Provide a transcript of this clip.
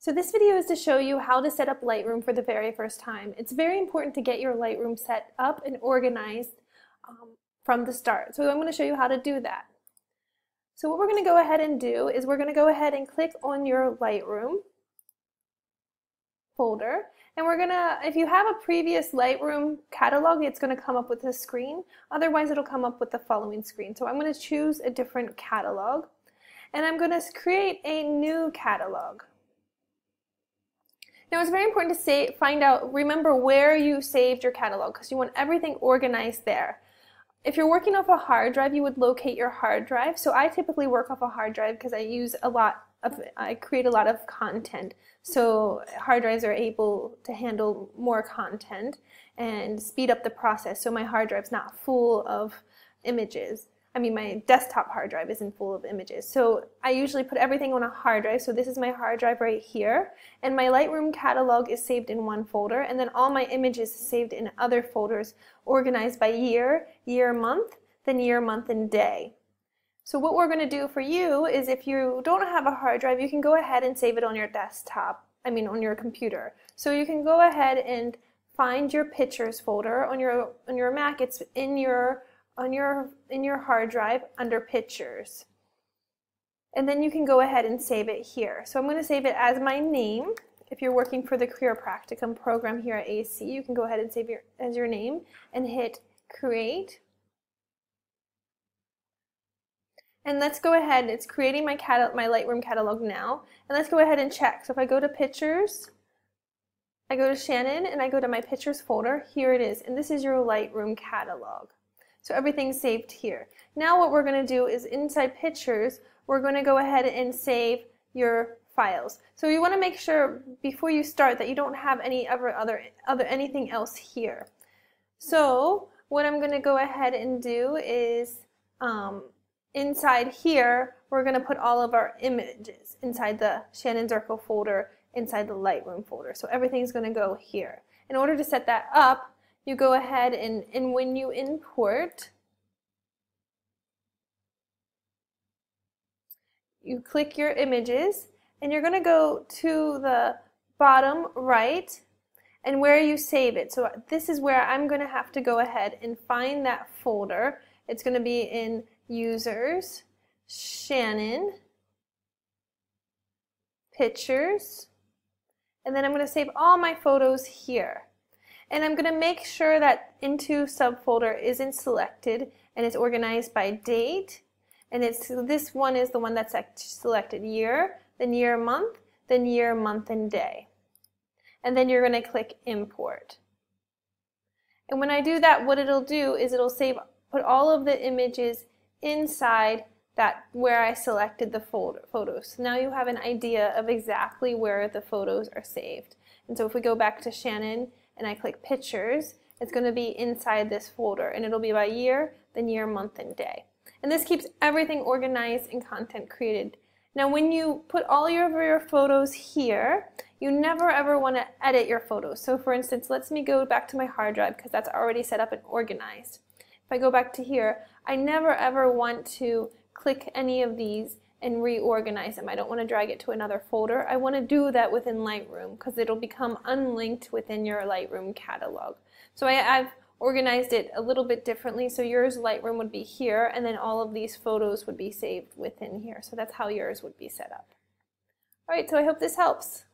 So this video is to show you how to set up Lightroom for the very first time. It's very important to get your Lightroom set up and organized um, from the start. So I'm going to show you how to do that. So what we're going to go ahead and do is we're going to go ahead and click on your Lightroom folder and we're gonna, if you have a previous Lightroom catalog, it's gonna come up with a screen. Otherwise, it'll come up with the following screen. So I'm gonna choose a different catalog and I'm gonna create a new catalog. Now it's very important to say, find out, remember where you saved your catalog because you want everything organized there. If you're working off a hard drive, you would locate your hard drive. So I typically work off a hard drive because I use a lot of, I create a lot of content. So hard drives are able to handle more content and speed up the process. So my hard drive's not full of images. I mean, my desktop hard drive isn't full of images. So I usually put everything on a hard drive. So this is my hard drive right here. And my Lightroom catalog is saved in one folder. And then all my images saved in other folders organized by year, year, month, then year, month, and day. So what we're going to do for you is if you don't have a hard drive, you can go ahead and save it on your desktop. I mean, on your computer. So you can go ahead and find your pictures folder on your on your Mac. It's in your on your, in your hard drive under pictures. And then you can go ahead and save it here. So I'm going to save it as my name. If you're working for the Career Practicum program here at AC, you can go ahead and save your as your name and hit create. And let's go ahead, it's creating my, catalog, my Lightroom catalog now. And let's go ahead and check. So if I go to pictures, I go to Shannon and I go to my pictures folder, here it is. And this is your Lightroom catalog. So everything's saved here. Now what we're going to do is inside pictures, we're going to go ahead and save your files. So you want to make sure before you start that you don't have any other, other, other anything else here. So what I'm going to go ahead and do is um, inside here, we're going to put all of our images inside the Shannon Zirkle folder, inside the Lightroom folder. So everything's going to go here. In order to set that up, you go ahead and, and when you import, you click your images and you're going to go to the bottom right and where you save it. So this is where I'm going to have to go ahead and find that folder. It's going to be in users, Shannon, pictures, and then I'm going to save all my photos here. And I'm going to make sure that into subfolder isn't selected and it's organized by date. And it's this one is the one that's selected year, then year, month, then year, month, and day. And then you're going to click import. And when I do that, what it'll do is it'll save, put all of the images inside that where I selected the folder, photos. So now you have an idea of exactly where the photos are saved. And so if we go back to Shannon and I click pictures, it's going to be inside this folder and it'll be by year, then year, month, and day. And this keeps everything organized and content created. Now when you put all your, your photos here, you never ever want to edit your photos. So for instance, let's me go back to my hard drive because that's already set up and organized. If I go back to here, I never ever want to click any of these and reorganize them. I don't want to drag it to another folder. I want to do that within Lightroom because it'll become unlinked within your Lightroom catalog. So I, have organized it a little bit differently. So yours Lightroom would be here and then all of these photos would be saved within here. So that's how yours would be set up. All right, so I hope this helps.